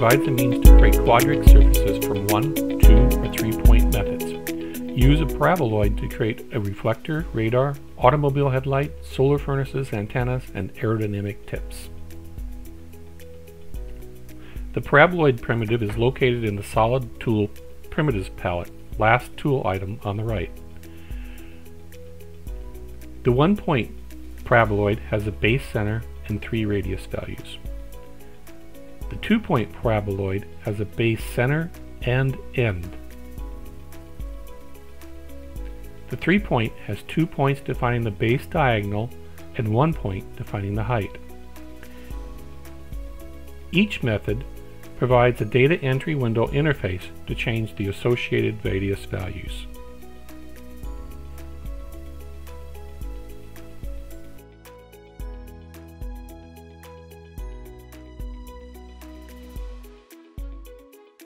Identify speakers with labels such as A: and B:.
A: provides a means to create quadratic surfaces from one, two, or three-point methods. Use a paraboloid to create a reflector, radar, automobile headlight, solar furnaces, antennas, and aerodynamic tips. The paraboloid primitive is located in the solid tool primitives palette, last tool item on the right. The one point paraboloid has a base center and three radius values. The two point paraboloid has a base center and end. The three point has two points defining the base diagonal and one point defining the height. Each method provides a data entry window interface to change the associated radius values.